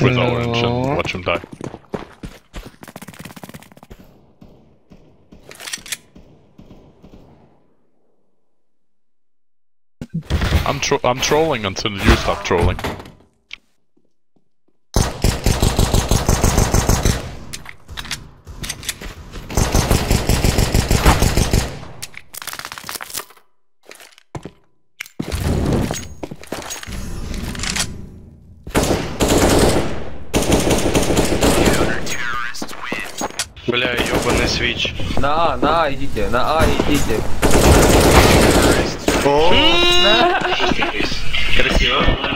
with orange and watch him die. I'm tro I'm trolling until you stop trolling. А, на идите, на А идите. Красиво.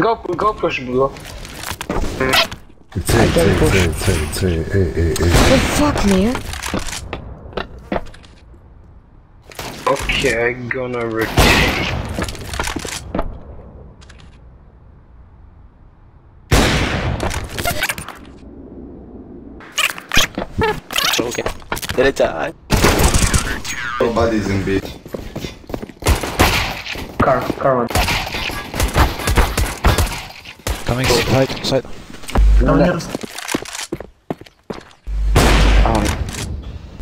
Go, go push blue. It's A, it's A, it's A, it's A, it's A, A, A, A. The fuck, man? Okay, I'm gonna rotate. Nobody's in B. Car, car one. Coming side, side.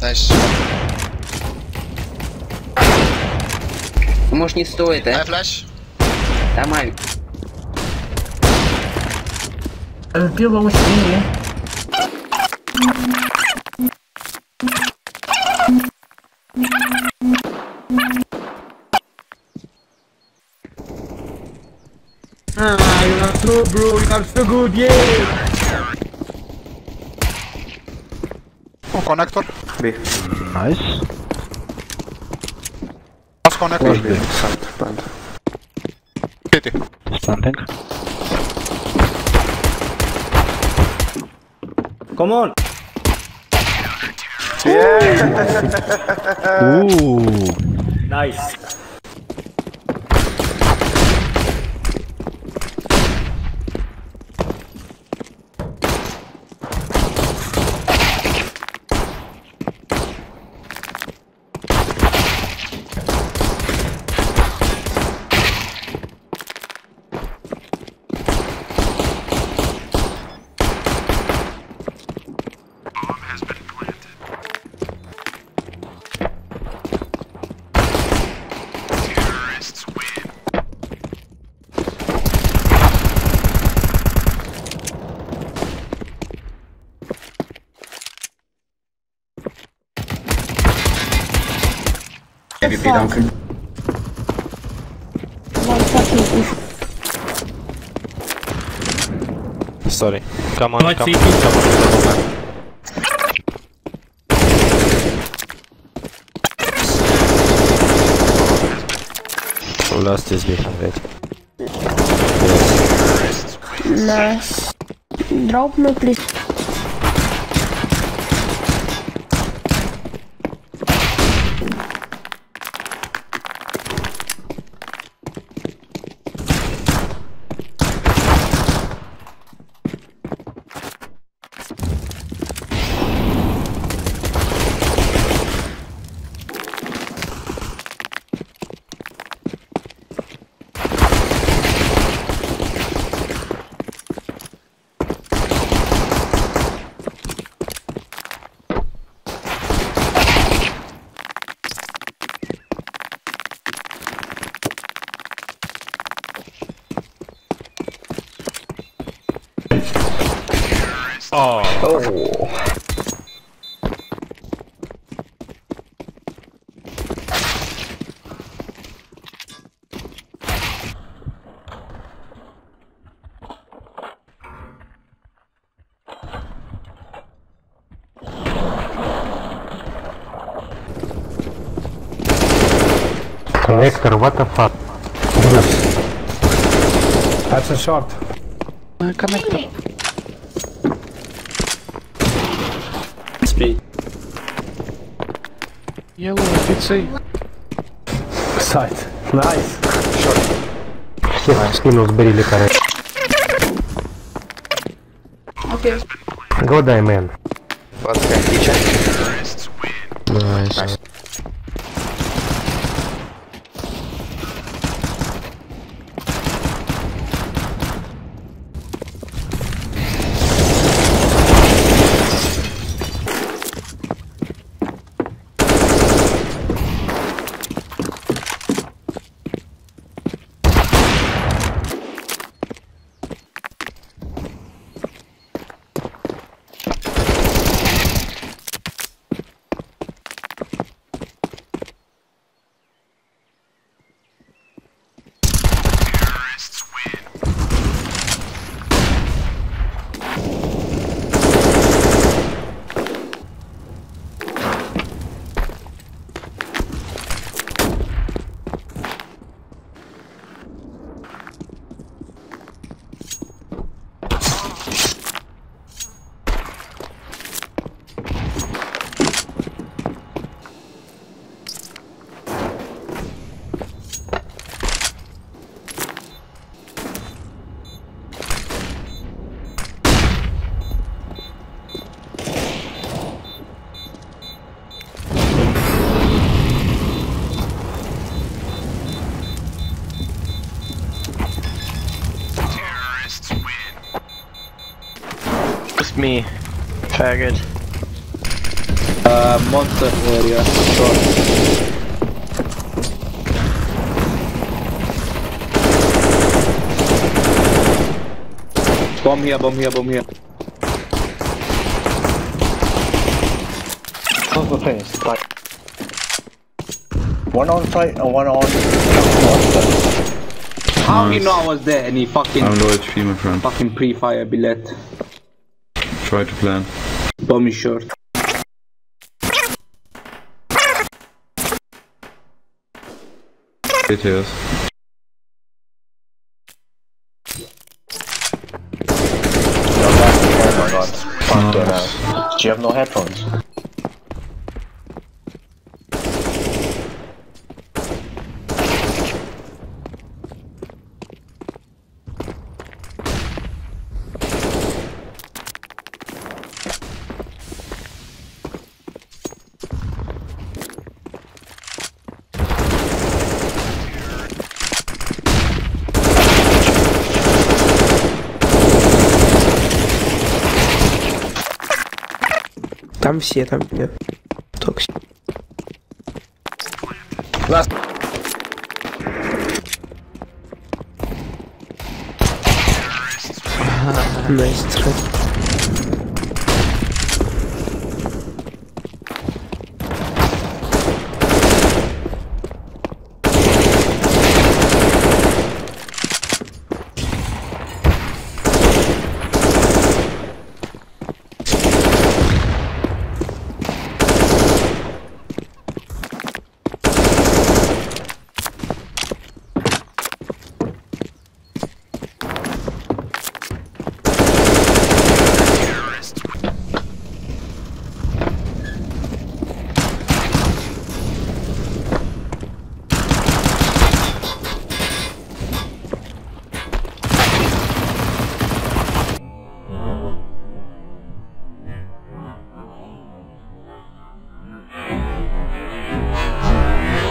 Nice. Может не стоит, а? I'm so good, yeah! Oh, connector. B. Nice. Last connector. Last B. Sand, plant. City. Come on! Yeah! Ooh! Nice. One fucking oof. Sorry. Come on, come on, come on. So last is behind it. Nice. Drop me, please. Коллектор, what the fuck? That's a shot. Э, коннектор. Спи. Yellow, PC. Сайт. Найс. Все скинул, сбрили, короче. Окей. Годай, мэн. Подходи, чай. Just me. Faggot. Uh, monster area. Short. Bomb here, bomb here, bomb here. How's the place? One on site and one on monster. How he know I was there and he fucking I'm low HP, my friend. fucking pre-fire billet. Try to plan. Bomb is short. Details. Oh my god. Fuck Nice. Do you have no headphones? все там меня. Токси. Нас. Найс, nice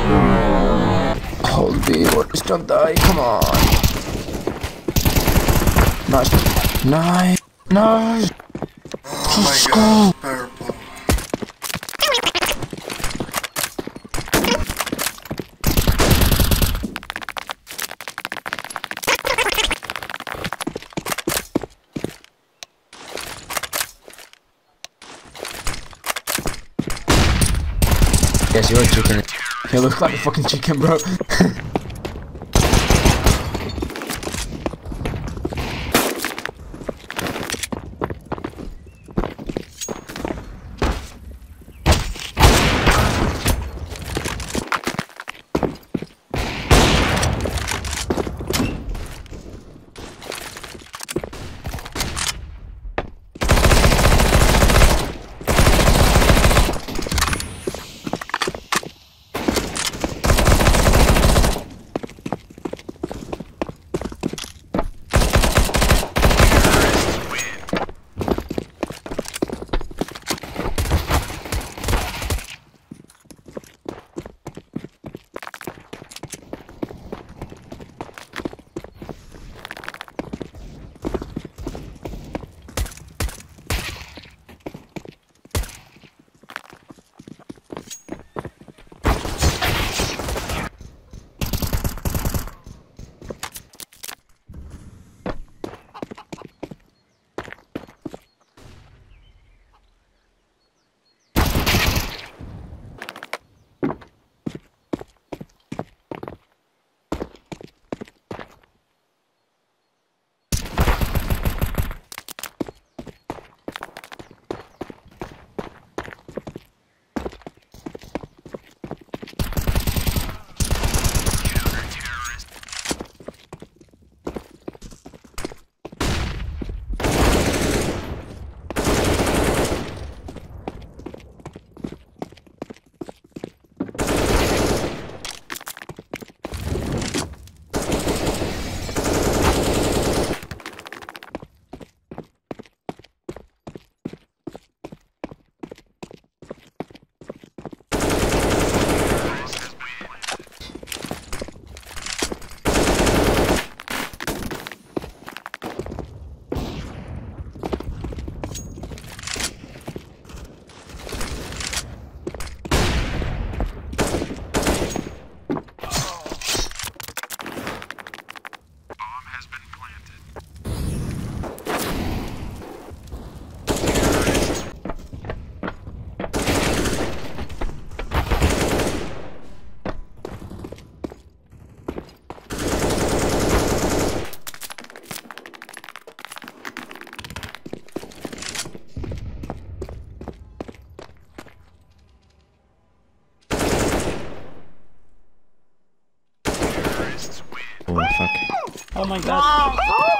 Hold the orders, don't die, come on. Nice. Nice. Nice. Let's go. Yes, you're chicken. You look like a fucking chicken, bro. Oh my god. Wow.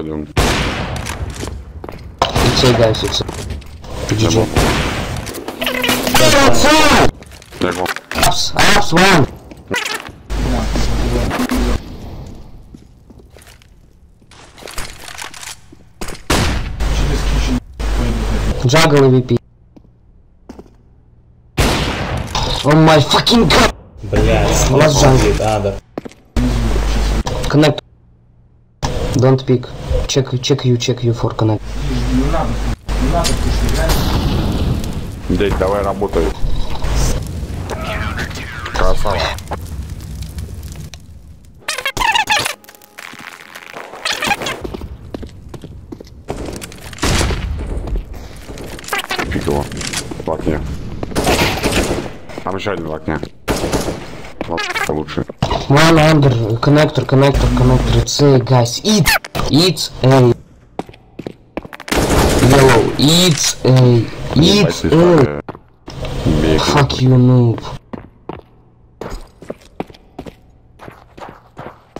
пойдем. Все, да, все, все. GG. Бегу. Апс, апс, ван. Джагл MVP. Oh my fucking god! Блядь, у нас джангл. Коннект. Don't pick. Check, check you, check you for connect. Дядь, давай работай. Красава. Фиг его. В окне. Там еще один в окне. Вот, лучше. One under, connector, connector, connector. It's a guys. Eat! It's a... Yellow. It's a... It's a... Fuck you, noob.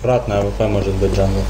Брат на АВП может быть джангл.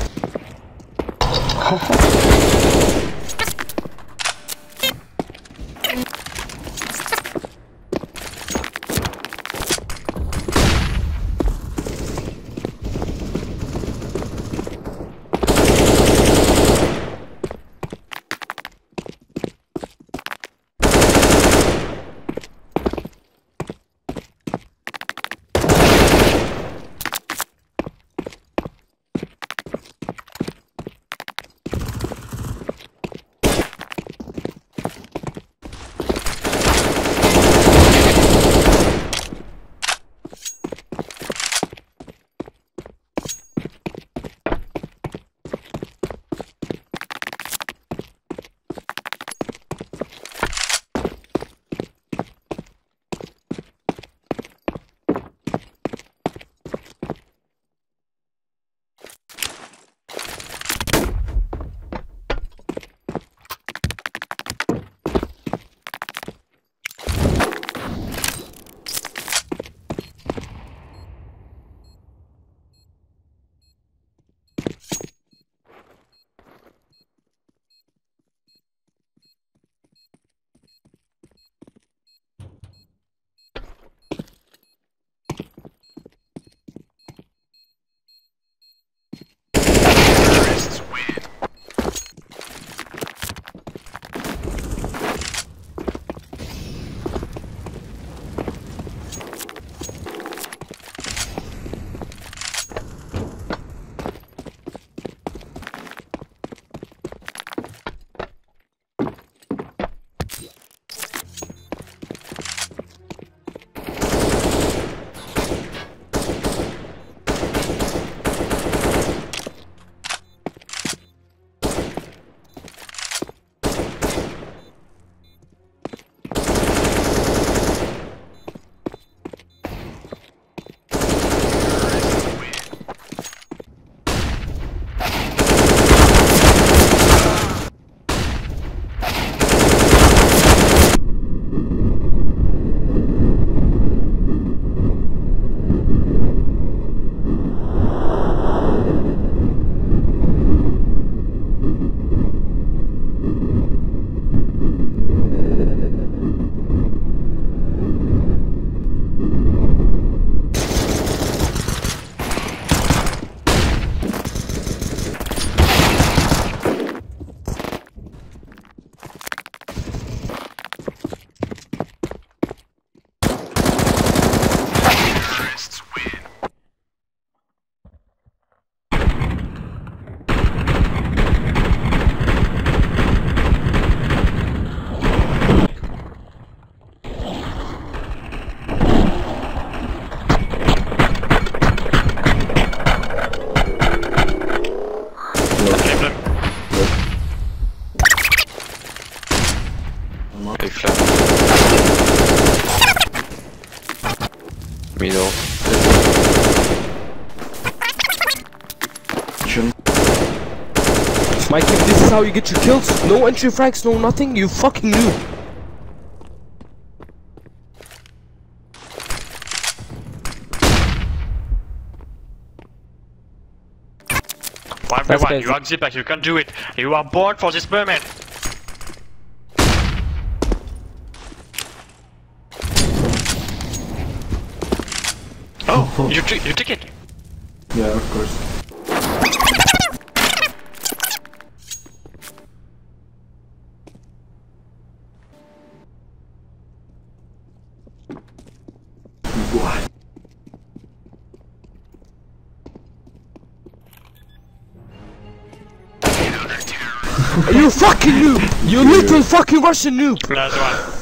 you how you get your kills, no entry frags, no nothing, you fucking noob. One by one, you are Zipak, you can do it. You are born for this moment. Oh, you, t- you took it. Yeah, of course. You fucking noob! You little fucking Russian noob! Last one.